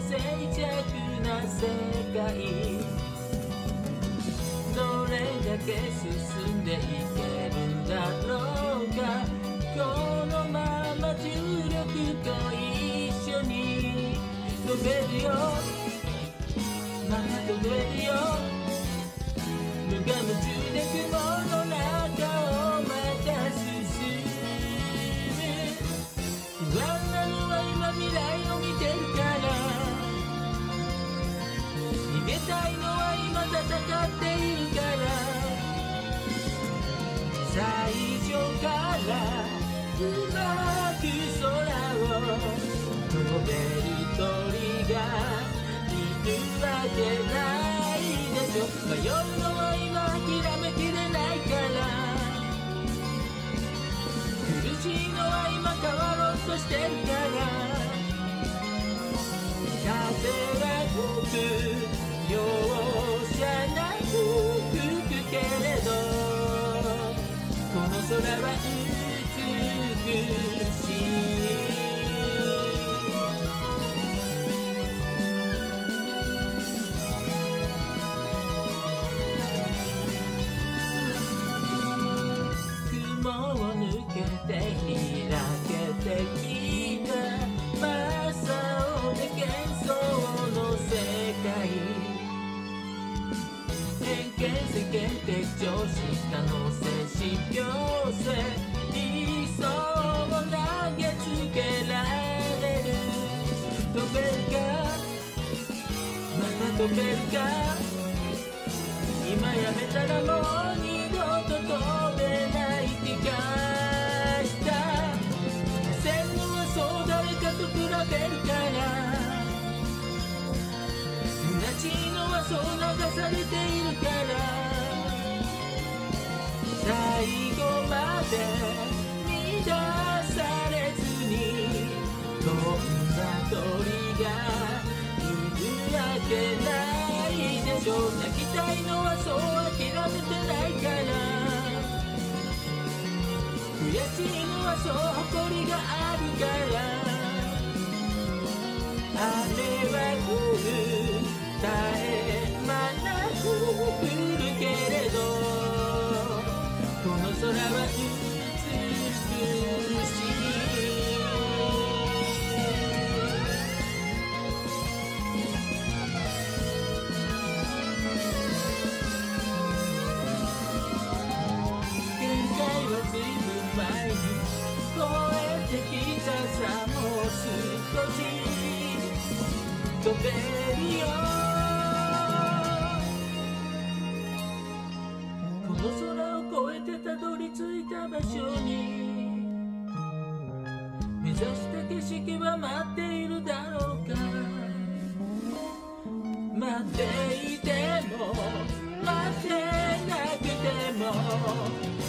静寂な世界どれだけ進んでいけるんだろうか。このまま重力と一緒に飛べるよまだ飛べるよ無我夢中で雲最初からうまく空を飛べる鳥がいるわけないでしょ迷うのは今諦めきれないから苦しいのは今変わろうとしてるから風は吹く容空は美しい雲を抜けて開けてきた真っ青で幻想の世界偏見世間的常識可能性信憑飛べるかまた飛べるか今やめたらもう二度と飛べたいのはそう諦めてないから。悔しいのはそう誇りがあるから。あれは降る耐えきたさもう少し飛べるよこの空を越えてたどり着いた場所に目指した景色は待っているだろうか。待っていても待ってなくても自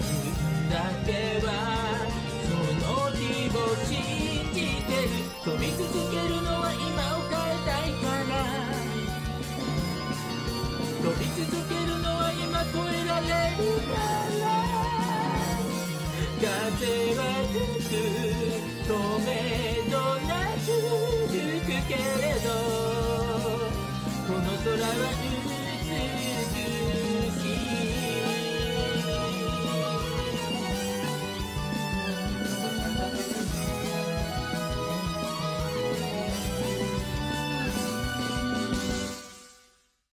分だけは信じてる飛び続けるのは今を変えたいから。飛び続けるのは今越えられるから。風は吹く止めどなく吹くけれど。この空は美しい